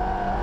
you